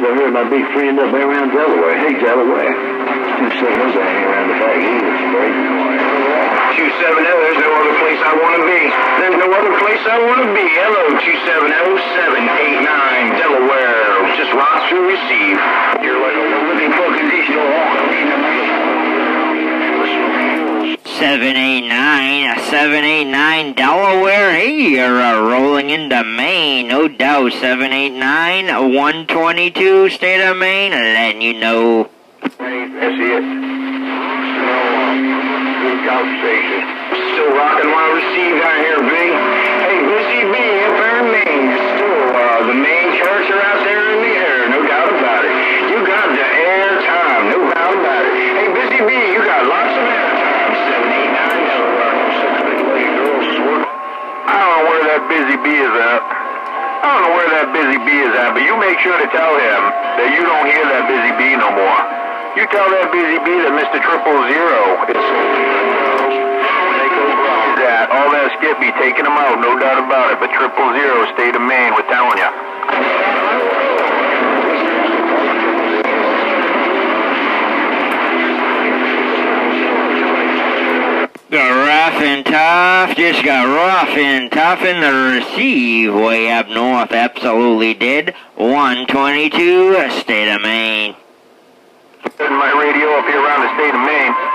believe I heard my big friend up there around Delaware. Hey, Delaware. Two seven down here around the back. He was breaking Two seven zero. There's no other place I want to be. There's no other place I want to be. Hello, two seven zero seven eight nine Delaware. Just through receive. You're like a looking for conditional Seven eight nine, seven eight nine Delaware. Hey, you're uh, rolling into Maine, no doubt. Seven eight nine, one twenty two, state of Maine. Letting you know. That's it. Good conversation. Still rocking my receive out here, B. Hey, Busy B, up there in Maine. Still uh, the main character out busy bee is at. I don't know where that busy bee is at, but you make sure to tell him that you don't hear that busy bee no more. You tell that busy bee that Mr. Triple Zero is that all that skip be taking him out, no doubt about it. But Triple Zero, state of Maine, we're telling you. Got rough and tough, just got rough and tough in the receive. Way up north, absolutely did. 122, state of Maine. My radio up here around the state of Maine.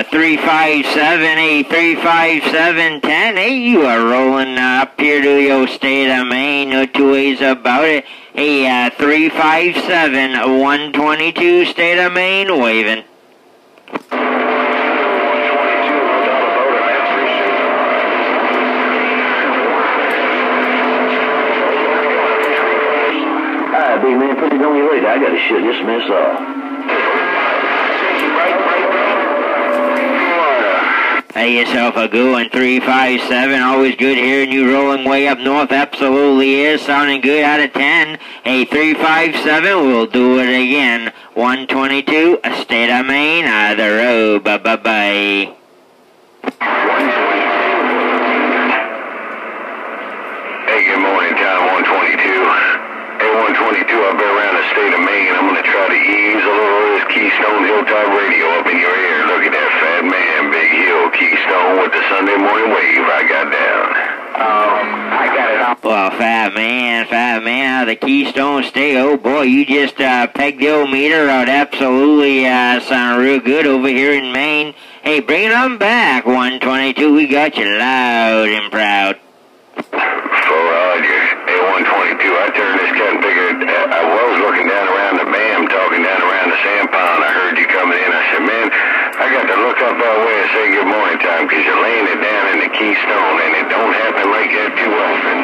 Or 357, a 35710. Hey, you are rolling up here to your state of Maine. No two ways about it. Hey, uh, 357, 122, state of Maine, waving. Hi, big man. Put it on your later. I got to shut this mess off. Hey, yourself a one, 357. Always good hearing you rolling way up north. Absolutely is. Sounding good out of 10. Hey, 357, we'll do it again. 122, a state of Maine, out of the road. Bye-bye-bye. Hey, good morning, Town 122. Hey, 122, I've been around the state of Maine. I'm going to try to ease a little of this Keystone Hilltop with the Sunday morning wave I got down. Um, I got it up. Well, fat man, fat man out of the Keystone State. Oh boy, you just uh, pegged the old meter out. Absolutely uh, sound real good over here in Maine. Hey, bring it on back, 122. We got you loud and proud. For Roger. Hey, 122, I turned this cut and figured uh, I was looking down around the BAM, talking down around the sand pond. I heard you coming in. I said, man, I got to look up that way and say good morning time because you're laying it down in the Keystone and it don't happen like that too often.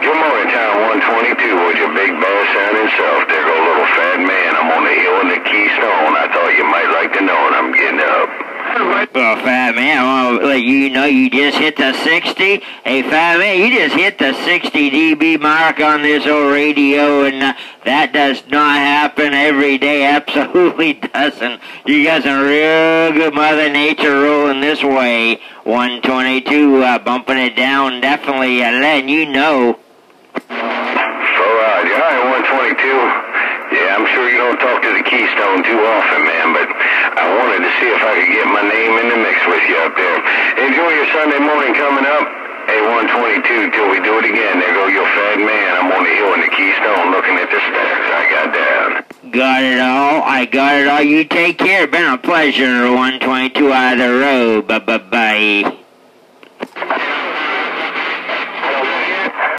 Good morning time 122 with your big boss sounding self. There go little fat man. I'm on the hill in the Keystone. I thought you might like to know and I'm getting up. Well, fat man, to let you know you just hit the 60. Hey, fat man, you just hit the 60 dB mark on this old radio, and uh, that does not happen every day. Absolutely doesn't. You got some real good Mother Nature rolling this way. 122, uh, bumping it down, definitely uh, letting you know. All right, 122. Yeah, I'm sure you don't talk to the Keystone too often, man, but I wanted to see if I could get my name in the mix with you up there. Enjoy your Sunday morning coming up. Hey, 122, till we do it again. There go your fat man. I'm on the hill in the Keystone looking at the stacks I got down. Got it all. I got it all. You take care. Been a pleasure. 122 out of the road. Bye bye bye.